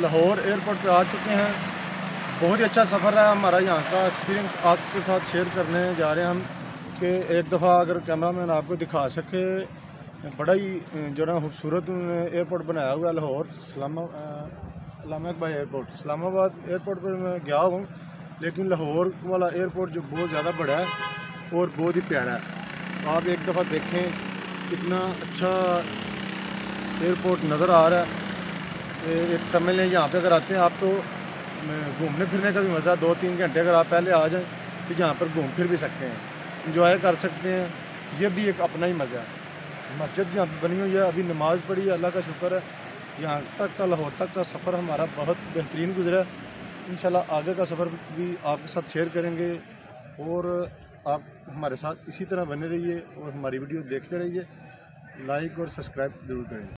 Lahore airport पे आ चुके हैं। बहुत ही अच्छा सफ़र रहा हमारा यहाँ का एक्सपीरियंस आपके साथ शेयर करने जा रहे हैं हम कि एक दफ़ा अगर कैमरा मैन आपको दिखा सके, बड़ा ही जो ना, खूबसूरत एयरपोर्ट बनाया हुआ है लाहौर सलामा इलामाबाद एयरपोर्ट इस्लामाबाद एयरपोर्ट पर मैं गया हूँ, लेकिन लाहौर वाला एयरपोर्ट जो बहुत ज़्यादा बड़ा है और बहुत ही प्यारा है। आप एक दफ़ा देखें कितना अच्छा एयरपोर्ट नज़र आ रहा है। एक समझ लें यहाँ पे अगर आते हैं, आप तो घूमने फिरने का भी मज़ा दो तीन घंटे अगर आप पहले आ जाएँ तो यहाँ पर घूम फिर भी सकते हैं इंजॉय कर सकते हैं, ये भी एक अपना ही मज़ा है। मस्जिद यहाँ बनी हुई है, अभी नमाज़ पढ़ी है, अल्लाह का शुक्र है, यहाँ तक का, लाहौर तक का सफ़र हमारा बहुत बेहतरीन गुजरा इन आगे का सफ़र भी आपके साथ शेयर करेंगे, और आप हमारे साथ इसी तरह बने रहिए, और हमारी वीडियो देखते रहिए, लाइक और सब्सक्राइब ज़रूर करें।